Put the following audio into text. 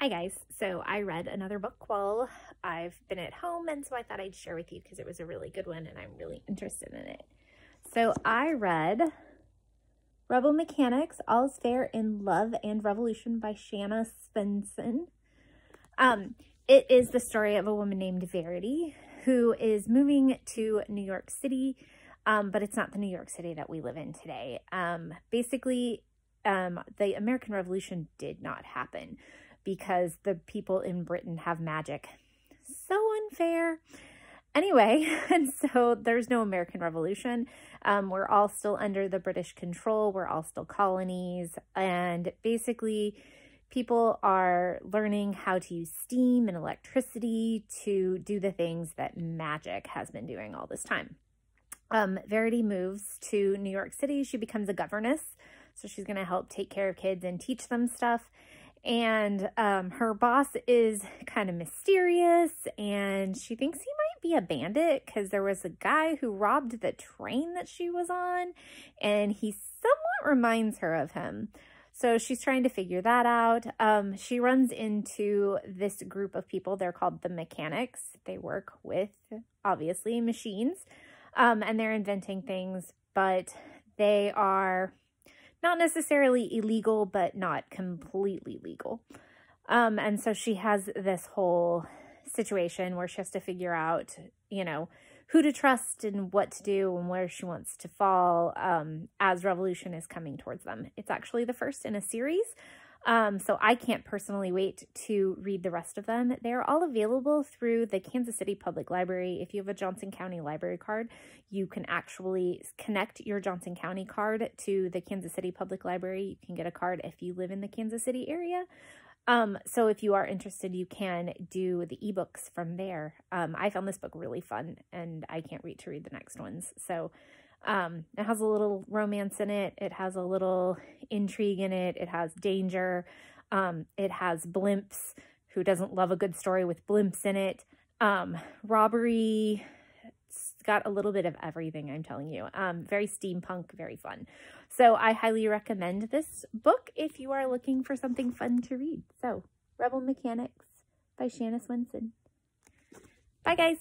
Hi guys, so I read another book while I've been at home and so I thought I'd share with you because it was a really good one and I'm really interested in it. So I read Rebel Mechanics, All's Fair in Love and Revolution by Shanna Swendson. Um, it is the story of a woman named Verity who is moving to New York City, um, but it's not the New York City that we live in today. Um, basically, um, the American Revolution did not happen because the people in Britain have magic. So unfair. Anyway, and so there's no American Revolution. Um, we're all still under the British control. We're all still colonies. And basically, people are learning how to use steam and electricity to do the things that magic has been doing all this time. Um, Verity moves to New York City. She becomes a governess. So she's going to help take care of kids and teach them stuff and um, her boss is kind of mysterious and she thinks he might be a bandit because there was a guy who robbed the train that she was on and he somewhat reminds her of him. So she's trying to figure that out. Um, she runs into this group of people. They're called the mechanics. They work with, obviously, machines um, and they're inventing things, but they are not necessarily illegal, but not completely legal. Um, and so she has this whole situation where she has to figure out, you know, who to trust and what to do and where she wants to fall um, as revolution is coming towards them. It's actually the first in a series. Um, so I can't personally wait to read the rest of them. They're all available through the Kansas City Public Library. If you have a Johnson County library card, you can actually connect your Johnson County card to the Kansas City Public Library. You can get a card if you live in the Kansas City area. Um, so if you are interested, you can do the ebooks from there. Um, I found this book really fun and I can't wait to read the next ones. So um, it has a little romance in it. It has a little intrigue in it. It has danger. Um, it has blimps. Who doesn't love a good story with blimps in it? Um, robbery. It's got a little bit of everything, I'm telling you. Um, very steampunk, very fun. So I highly recommend this book if you are looking for something fun to read. So, Rebel Mechanics by Shanna Swendson. Bye, guys.